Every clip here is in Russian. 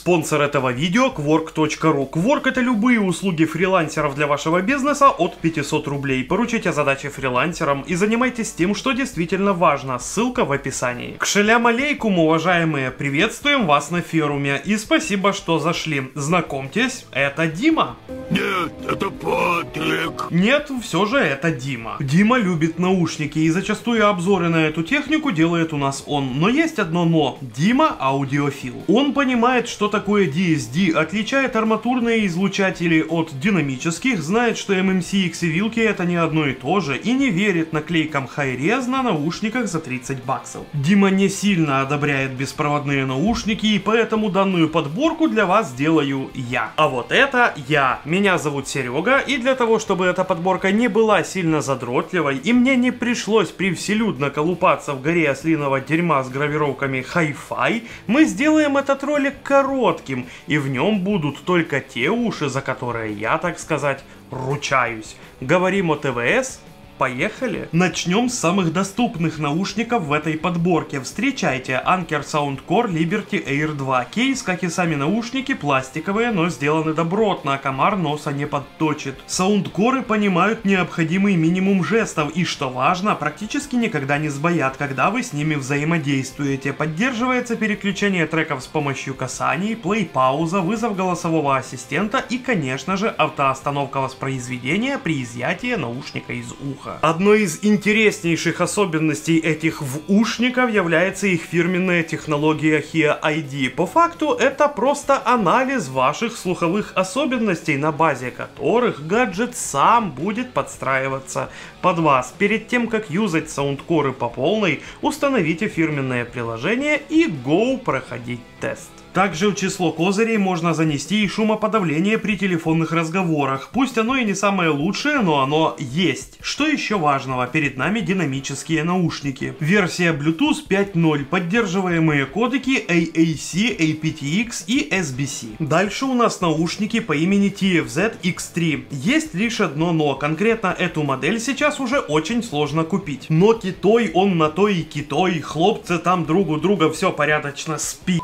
Спонсор этого видео Quark.ru. Quark это любые услуги фрилансеров для вашего бизнеса от 500 рублей. Поручите задачи фрилансерам и занимайтесь тем, что действительно важно. Ссылка в описании. К шелям алейкум, уважаемые, приветствуем вас на феруме и спасибо, что зашли. Знакомьтесь, это Дима. Нет, это Патрик. Нет, все же это Дима. Дима любит наушники и зачастую обзоры на эту технику делает у нас он. Но есть одно но. Дима аудиофил. Он понимает, что такое DSD, отличает арматурные излучатели от динамических, знает, что MMCX и вилки это не одно и то же и не верит наклейкам Hi-Res на наушниках за 30 баксов. Дима не сильно одобряет беспроводные наушники и поэтому данную подборку для вас делаю я. А вот это я. Меня зовут Серега и для того, чтобы эта подборка не была сильно задротливой и мне не пришлось привселюдно колупаться в горе ослиного дерьма с гравировками Hi-Fi, мы сделаем этот ролик коротким и в нем будут только те уши, за которые я, так сказать, ручаюсь. Говорим о ТВС, Поехали! Начнем с самых доступных наушников в этой подборке. Встречайте Anker Soundcore Liberty Air 2. Кейс, как и сами наушники, пластиковые, но сделаны добротно, а комар носа не подточит. Саундкоры понимают необходимый минимум жестов и, что важно, практически никогда не сбоят, когда вы с ними взаимодействуете. Поддерживается переключение треков с помощью касаний, плей-пауза, вызов голосового ассистента и, конечно же, автоостановка воспроизведения при изъятии наушника из уха уха. Одной из интереснейших особенностей этих вушников является их фирменная технология Hear ID. По факту это просто анализ ваших слуховых особенностей, на базе которых гаджет сам будет подстраиваться под вас. Перед тем, как юзать саундкоры по полной, установите фирменное приложение и go проходить тест. Также в число козырей можно занести и шумоподавление при телефонных разговорах. Пусть оно и не самое лучшее, но оно есть. Что еще важного, перед нами динамические наушники. Версия Bluetooth 5.0, поддерживаемые кодеки AAC, aptX и SBC. Дальше у нас наушники по имени TFZ X3. Есть лишь одно но, конкретно эту модель сейчас уже очень сложно купить. Но китой он на то и китой, хлопцы там друг у друга все порядочно спи.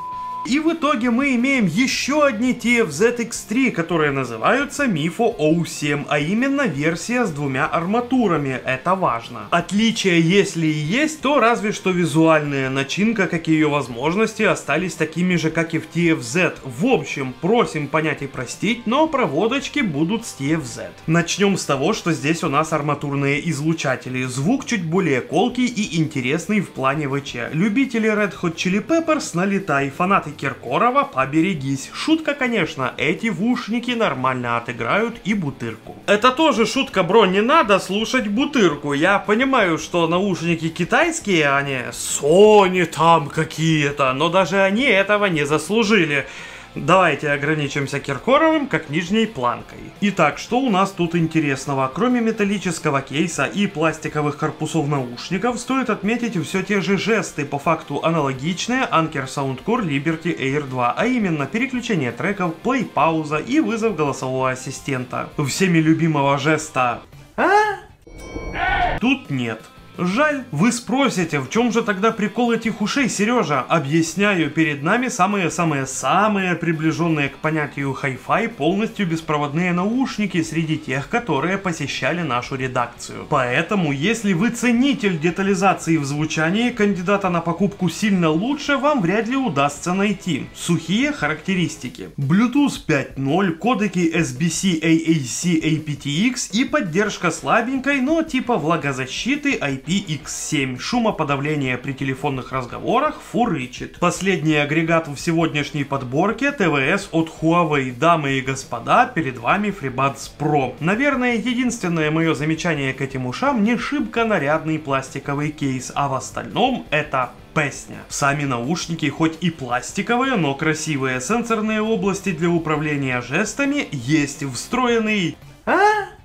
И в итоге мы имеем еще одни TFZ X3, которые называются MIFO O7, а именно версия с двумя арматурами, это важно. Отличие, если и есть, то разве что визуальная начинка, как и ее возможности, остались такими же, как и в TFZ. В общем, просим понять и простить, но проводочки будут с TFZ. Начнем с того, что здесь у нас арматурные излучатели. Звук чуть более колкий и интересный в плане ВЧ. Любители Red Hot Chili Peppers налетай, фанаты Киркорова, поберегись. Шутка, конечно, эти вушники нормально отыграют и бутырку. Это тоже шутка, бро, не надо слушать бутырку. Я понимаю, что наушники китайские, они Sony там какие-то, но даже они этого не заслужили. Давайте ограничимся Киркоровым как нижней планкой. Итак, что у нас тут интересного? Кроме металлического кейса и пластиковых корпусов наушников, стоит отметить все те же жесты, по факту аналогичные Anker Soundcore Liberty Air 2, а именно переключение треков, плей-пауза и вызов голосового ассистента. Всеми любимого жеста «А?» Тут нет. Жаль, вы спросите, в чем же тогда прикол этих ушей, Сережа? Объясняю, перед нами самые-самые-самые приближенные к понятию Hi-Fi полностью беспроводные наушники среди тех, которые посещали нашу редакцию. Поэтому, если вы ценитель детализации в звучании, кандидата на покупку сильно лучше вам вряд ли удастся найти. Сухие характеристики. Bluetooth 5.0, кодеки SBC, AAC, aptX и поддержка слабенькой, но типа влагозащиты IP IPX7. Шумоподавление при телефонных разговорах фурычит. Последний агрегат в сегодняшней подборке ТВС от Huawei. Дамы и господа, перед вами FreeBuds Pro. Наверное, единственное мое замечание к этим ушам не шибко нарядный пластиковый кейс, а в остальном это песня. Сами наушники хоть и пластиковые, но красивые. Сенсорные области для управления жестами есть встроенный... А?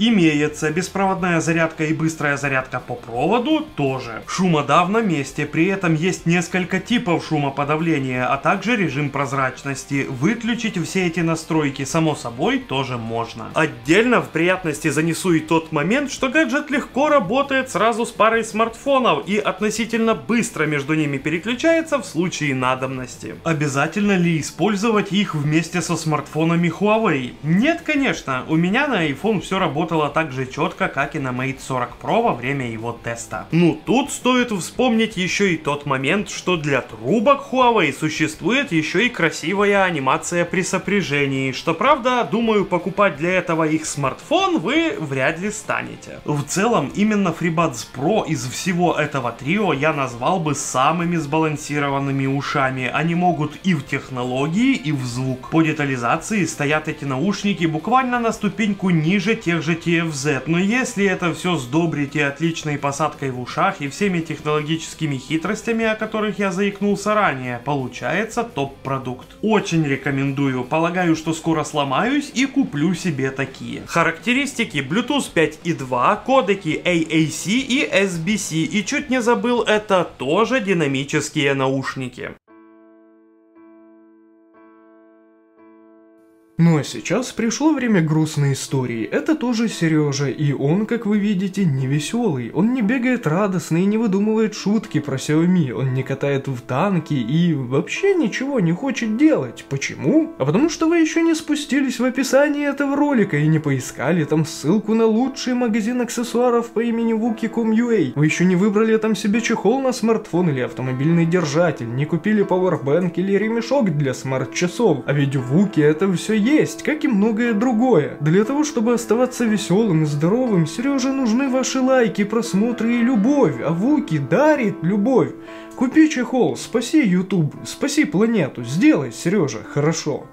Имеется беспроводная зарядка и быстрая зарядка по проводу тоже. Шумодав на месте, при этом есть несколько типов шумоподавления, а также режим прозрачности. Выключить все эти настройки само собой тоже можно. Отдельно в приятности занесу и тот момент, что гаджет легко работает сразу с парой смартфонов и относительно быстро между ними переключается в случае надобности. Обязательно ли использовать их вместе со смартфонами Huawei? Нет, конечно, у меня на iPhone все работало так же четко, как и на Mate 40 Pro во время его теста. Ну, тут стоит вспомнить еще и тот момент, что для трубок Huawei существует еще и красивая анимация при сопряжении, что правда, думаю, покупать для этого их смартфон вы вряд ли станете. В целом, именно FreeBuds Pro из всего этого трио я назвал бы самыми сбалансированными ушами. Они могут и в технологии, и в звук. По детализации стоят эти наушники буквально на ступеньку ниже тех же TFZ, но если это все сдобрить и отличной посадкой в ушах и всеми технологическими хитростями, о которых я заикнулся ранее, получается топ-продукт. Очень рекомендую, полагаю, что скоро сломаюсь и куплю себе такие. Характеристики Bluetooth 5.2, кодеки AAC и SBC, и чуть не забыл, это тоже динамические наушники. Ну а сейчас пришло время грустной истории. Это тоже Сережа, и он, как вы видите, не веселый. Он не бегает радостный и не выдумывает шутки про Xiaomi. Он не катает в танки и вообще ничего не хочет делать. Почему? А потому что вы еще не спустились в описание этого ролика и не поискали там ссылку на лучший магазин аксессуаров по имени Wookie.com.ua. Вы еще не выбрали там себе чехол на смартфон или автомобильный держатель, не купили пауэрбэнк или ремешок для смарт-часов. А ведь в Wookie это все есть есть, как и многое другое. Для того, чтобы оставаться веселым и здоровым, Сереже нужны ваши лайки, просмотры и любовь, а Вуки дарит любовь. Купи чехол, спаси YouTube, спаси планету, сделай, Сережа, хорошо.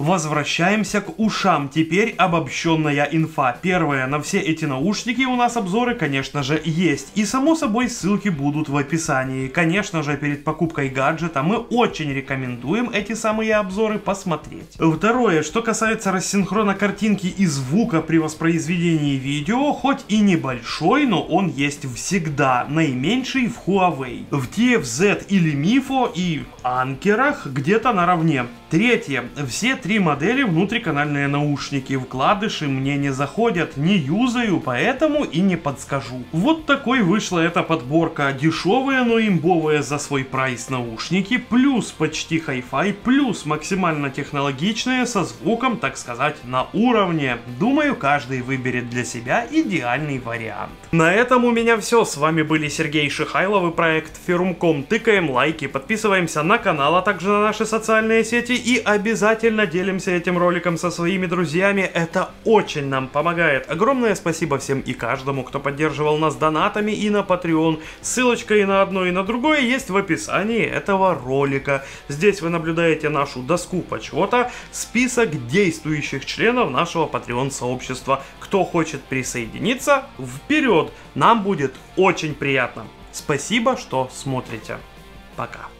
Возвращаемся к ушам. Теперь обобщенная инфа. Первое, на все эти наушники у нас обзоры, конечно же, есть. И само собой ссылки будут в описании. Конечно же, перед покупкой гаджета мы очень рекомендуем эти самые обзоры посмотреть. Второе, что касается рассинхрона картинки и звука при воспроизведении видео, хоть и небольшой, но он есть всегда. Наименьший в Huawei. В TFZ или MIFO и анкерах где-то наравне. Третье. Все три модели внутриканальные наушники. Вкладыши мне не заходят, не юзаю, поэтому и не подскажу. Вот такой вышла эта подборка. Дешевые, но имбовые за свой прайс наушники, плюс почти хай-фай, плюс максимально технологичные со звуком, так сказать, на уровне. Думаю, каждый выберет для себя идеальный вариант. На этом у меня все. С вами были Сергей Шихайлов и проект Ferumm.com. Тыкаем лайки, подписываемся на канал, а также на наши социальные сети и обязательно делимся этим роликом со своими друзьями, это очень нам помогает. Огромное спасибо всем и каждому, кто поддерживал нас донатами и на Patreon. Ссылочка и на одно, и на другое есть в описании этого ролика. Здесь вы наблюдаете нашу доску почета, список действующих членов нашего Patreon сообщества. Кто хочет присоединиться, вперед! Нам будет очень приятно. Спасибо, что смотрите. Пока.